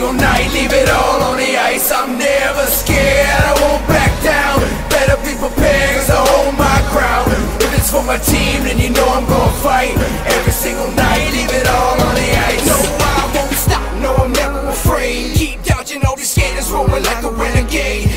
single night, leave it all on the ice. I'm never scared, I won't back down. Better be prepared, cause I hold my ground. If it's for my team, then you know I'm gonna fight. Every single night, leave it all on the ice. No, I won't stop, no, I'm never afraid. Keep dodging all these skaters, rolling like a renegade.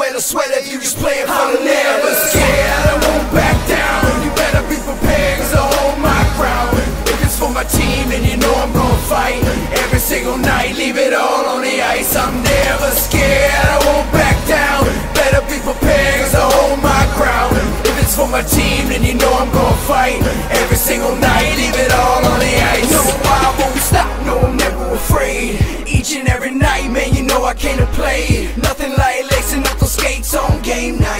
Wear the sweater, you just play it for the never scared, I won't back down. You better be prepared, cause I hold my ground. If it's for my team, then you know I'm gonna fight. Every single night, leave it all on the ice. I'm never scared, I won't back down. Better be prepared, cause I hold my ground. If it's for my team, then you know I'm gonna fight. Every single night, leave it all on the ice. No, I won't stop, no, I'm never afraid. Each and every night, man, you know I came to play. Nothing like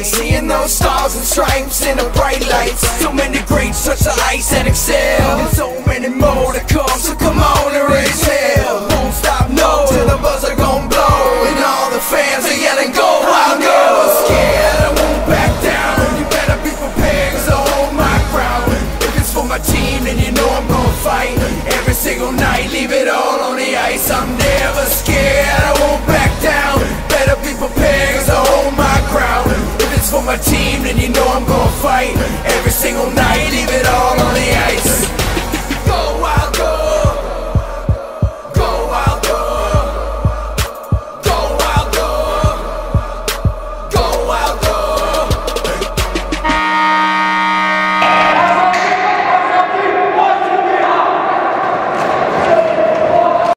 night. Seeing those stars and stripes and the bright lights. So many greats touch the ice and excel. And so many more to come, so come on and raise hell. Won't stop, no, till the buzzer gon' blow. And all the fans are yelling, go, I'm never scared. I won't back down. You better be prepared, cause I hold my ground. If it's for my team, then you know I'm gonna fight. Every single night, leave it all on the ice. I'm If it's